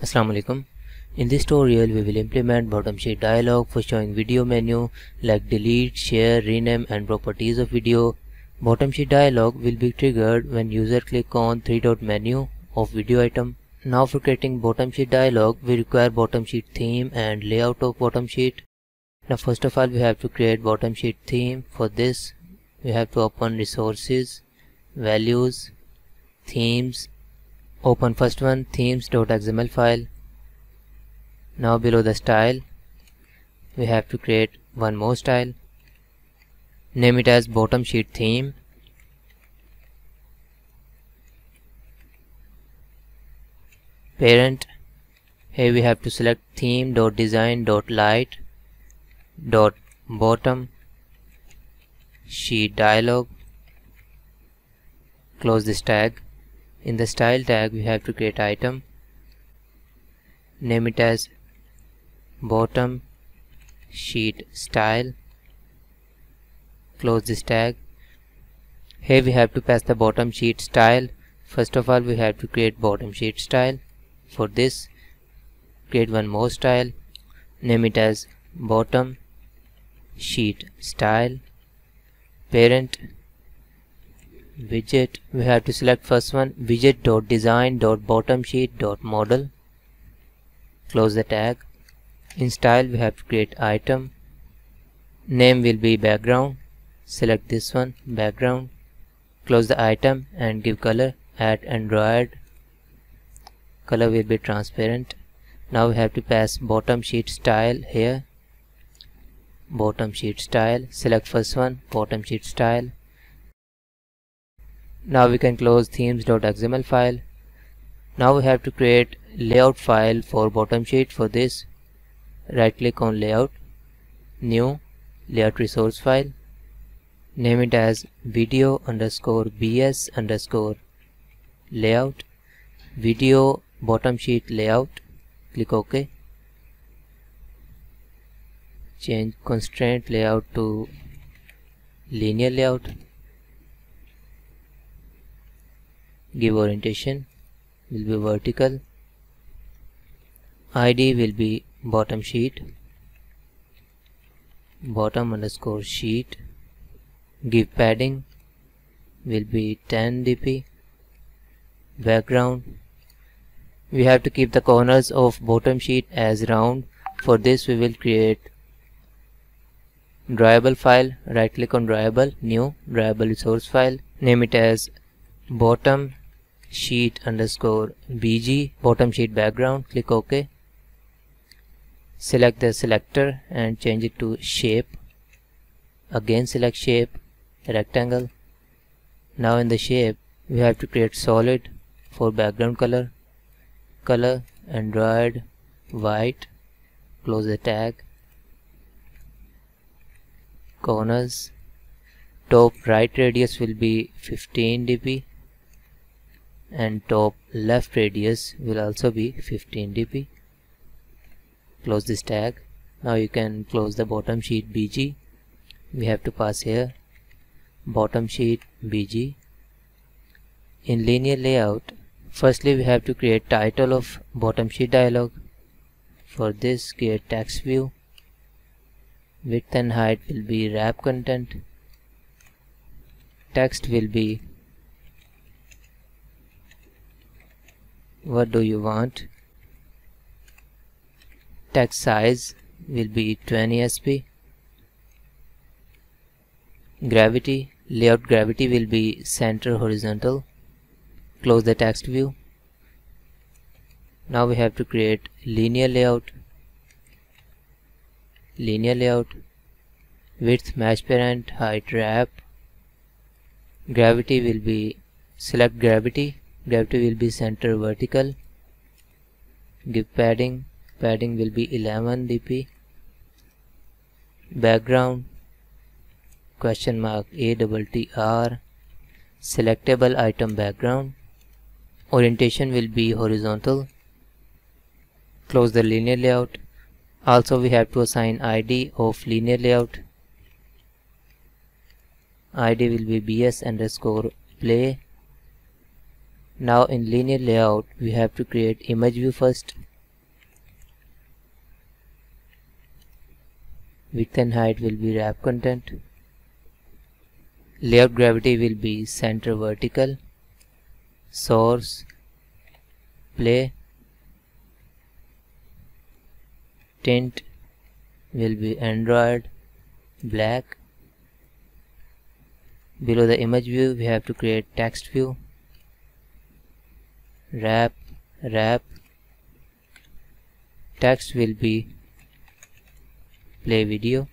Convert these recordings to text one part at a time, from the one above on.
Assalamu alaikum. In this tutorial we will implement bottom sheet dialog for showing video menu like delete, share, rename and properties of video. Bottom sheet dialog will be triggered when user click on three dot menu of video item. Now for creating bottom sheet dialog we require bottom sheet theme and layout of bottom sheet. Now first of all we have to create bottom sheet theme. For this we have to open resources, values, themes open first one themes.xml file. Now below the style we have to create one more style. Name it as bottom sheet theme. Parent. Here we have to select theme dot design dot light dot bottom. Sheet dialog. Close this tag in the style tag we have to create item. Name it as bottom sheet style. Close this tag. Here we have to pass the bottom sheet style. First of all we have to create bottom sheet style. For this create one more style. Name it as bottom sheet style. Parent widget we have to select first one widget dot design dot bottom sheet dot modal close the tag. In style we have to create item. Name will be background. Select this one background. Close the item and give color add android. Color will be transparent. Now we have to pass bottom sheet style here. Bottom sheet style select first one bottom sheet style now we can close themes.xml file. Now we have to create layout file for bottom sheet for this. Right click on layout new layout resource file. Name it as video underscore bs underscore layout. Video bottom sheet layout. Click ok. Change constraint layout to linear layout give orientation will be vertical. Id will be bottom sheet. Bottom underscore sheet. Give padding will be 10 dp background. We have to keep the corners of bottom sheet as round. For this we will create drawable file. Right click on drawable new drawable resource file. Name it as bottom sheet underscore bg bottom sheet background click ok. Select the selector and change it to shape. Again select shape rectangle. Now in the shape we have to create solid for background color. Color android white close the tag. Corners top right radius will be 15 dp and top left radius will also be 15 dp close this tag. Now you can close the bottom sheet bg we have to pass here. Bottom sheet bg in linear layout firstly we have to create title of bottom sheet dialog. For this create text view. Width and height will be wrap content. Text will be what do you want? Text size will be 20 sp gravity layout gravity will be center horizontal. Close the text view. Now we have to create linear layout. Linear layout. Width match parent height wrap. Gravity will be select gravity gravity will be center vertical. Give padding. Padding will be 11 dp background. Question mark a double t r. Selectable item background. Orientation will be horizontal. Close the linear layout. Also we have to assign id of linear layout. Id will be bs underscore play now in linear layout we have to create image view first. Width and height will be wrap content. Layout gravity will be center vertical, source, play, tint will be android, black. Below the image view we have to create text view wrap wrap text will be play video.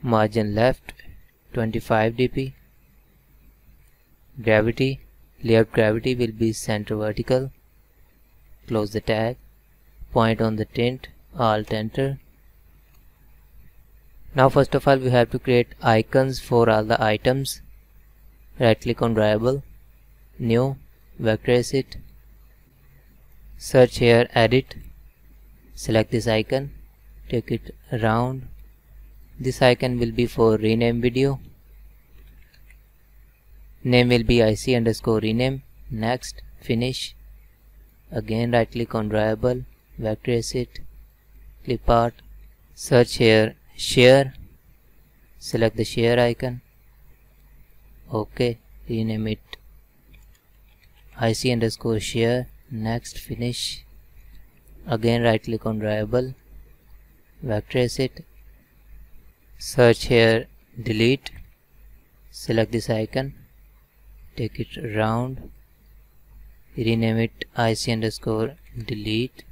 Margin left 25 dp gravity layout gravity will be center vertical. Close the tag. Point on the tint alt enter. Now first of all we have to create icons for all the items. Right click on drawable new vector asset? Search here edit select this icon take it around. This icon will be for rename video. Name will be ic underscore rename. Next finish. Again right click on drawable vector asset? Clip art search here share. Select the share icon. Ok rename it ic underscore share. Next finish. Again right click on drawable vector asset search here. Delete. Select this icon. Take it around. Rename it ic underscore delete.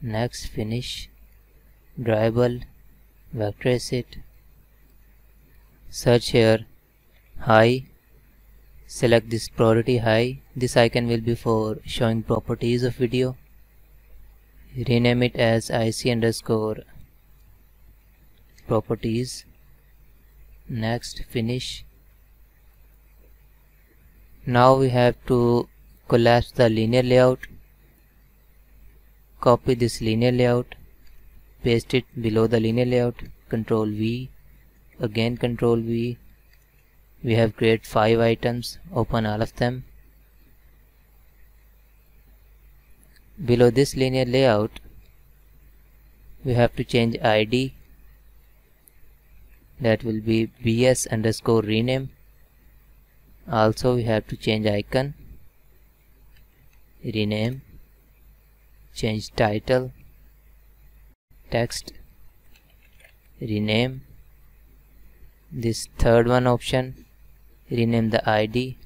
Next finish. Drawable vector asset search here. High select this priority high. This icon will be for showing properties of video. Rename it as ic underscore properties. Next finish. Now we have to collapse the linear layout. Copy this linear layout. Paste it below the linear layout. Control V. Again control V we have created five items. Open all of them. Below this linear layout we have to change ID that will be bs underscore rename. Also we have to change icon rename change title text rename. This third one option rename the id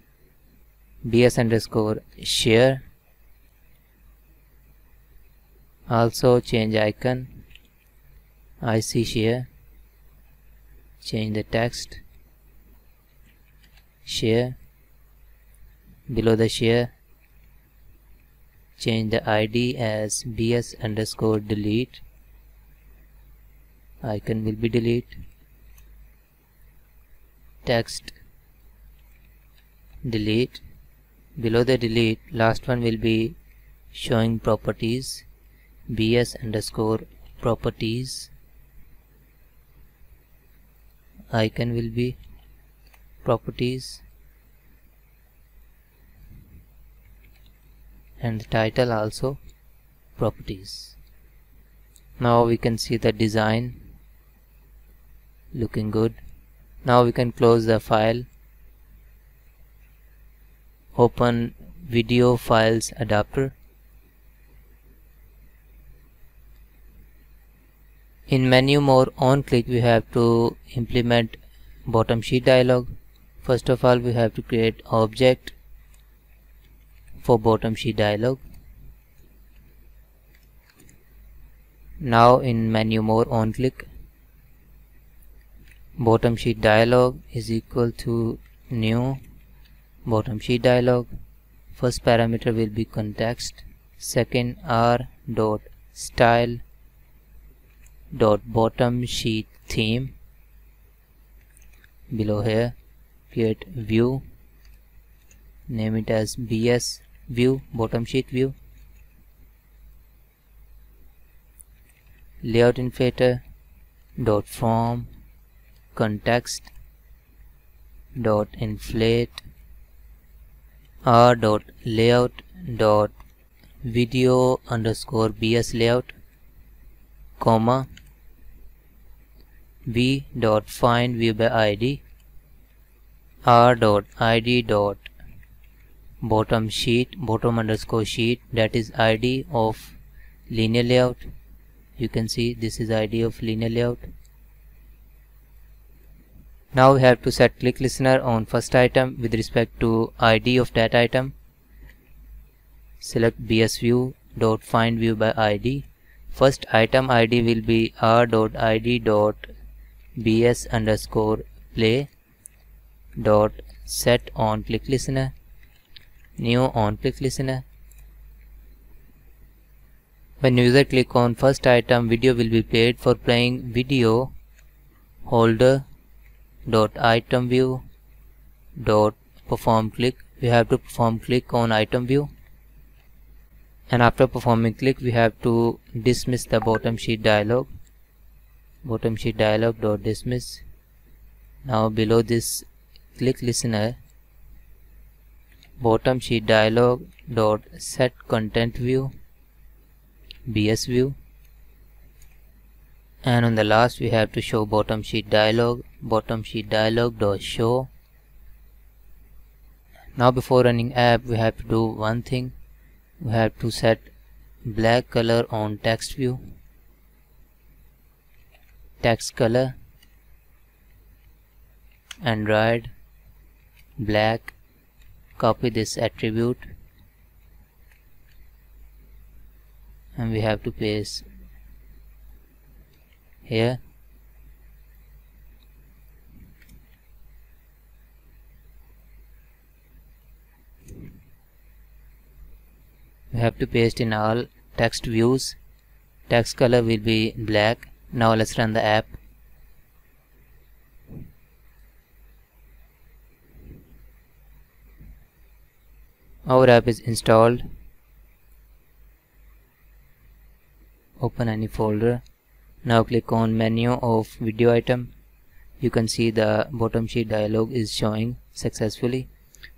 bs underscore share. Also change icon ic share. Change the text share. Below the share change the id as bs underscore delete. Icon will be delete. Text delete. Below the delete last one will be showing properties. Bs underscore properties. Icon will be properties. And the title also properties. Now we can see the design. Looking good. Now we can close the file open video files adapter. In menu more on click we have to implement bottom sheet dialog. First of all we have to create object for bottom sheet dialog. Now in menu more on click bottom sheet dialog is equal to new bottom sheet dialog. First parameter will be context. Second r dot style dot bottom sheet theme. Below here create view. Name it as bs view bottom sheet view. Layout inflator dot form context dot inflate r dot layout dot video underscore bs layout comma v dot find view by id r dot id dot bottom sheet bottom underscore sheet that is id of linear layout. You can see this is id of linear layout now we have to set click listener on first item with respect to id of that item. Select bs view dot find view by id first item id will be r dot id dot bs underscore play dot set on click listener. New on click listener. When user click on first item video will be played for playing video holder dot item view dot perform click. We have to perform click on item view. And after performing click we have to dismiss the bottom sheet dialog. Bottom sheet dialog dot dismiss. Now below this click listener. Bottom sheet dialog dot set content view bs view and on the last we have to show bottom sheet dialog bottom sheet dialog dot show. Now before running app we have to do one thing. We have to set black color on text view. Text color. Android. Black. Copy this attribute. And we have to paste here we have to paste in all text views. Text color will be black. Now let's run the app. Our app is installed. Open any folder now click on menu of video item. You can see the bottom sheet dialog is showing successfully.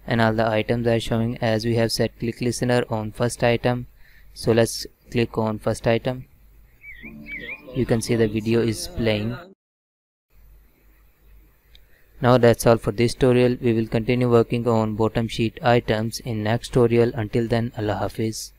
And all the items are showing as we have set. Click listener on first item. So let's click on first item. You can see the video is playing. Now that's all for this tutorial. We will continue working on bottom sheet items in next tutorial. Until then allah hafiz